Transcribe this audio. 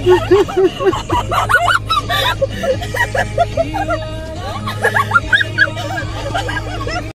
Ai, meu Deus.